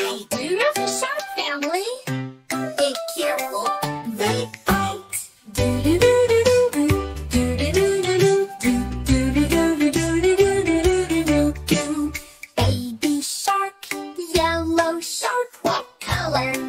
Hi, do shark family? Be careful, they bite. Baby shark, yellow shark, what color?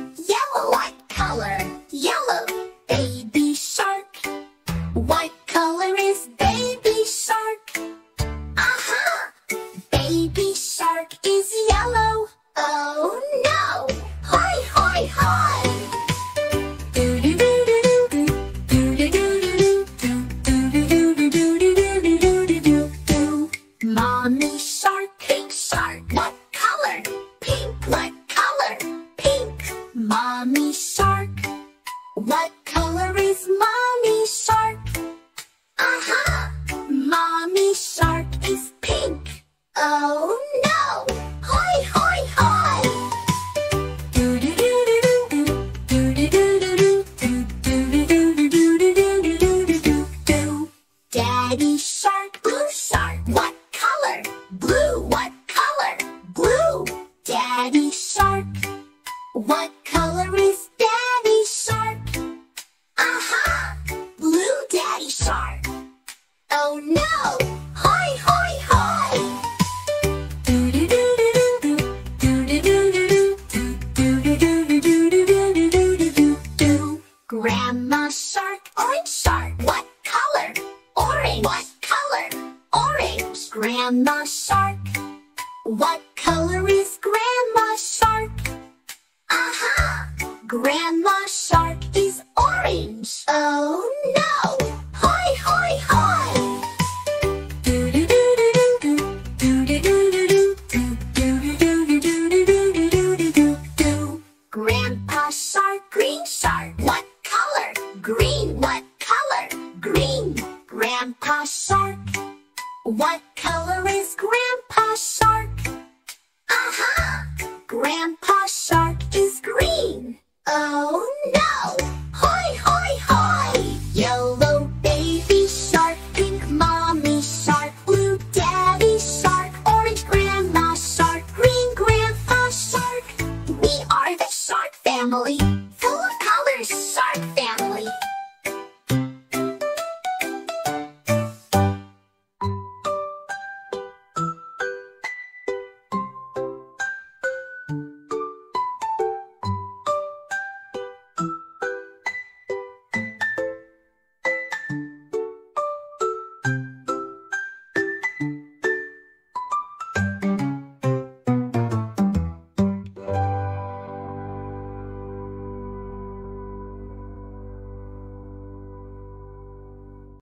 Oh no! Daddy shark, blue shark. What color? Blue. What color? Blue. Daddy shark. What color is daddy shark? Aha! Blue daddy shark. Oh no! Grandma shark. What color is grandma shark? Aha! Grandma shark is orange. Oh no! What color is Grandpa Shark? Aha! Uh -huh. Grandpa